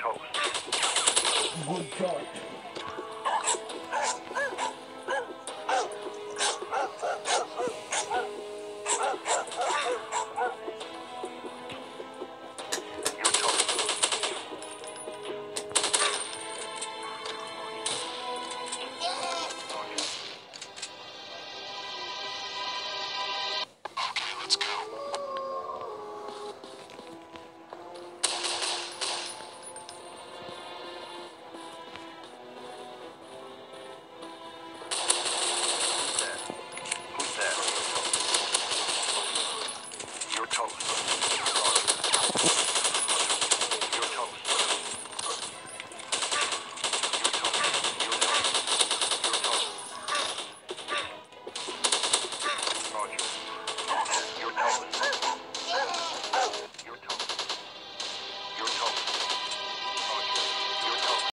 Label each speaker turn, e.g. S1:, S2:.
S1: toast.
S2: Good job.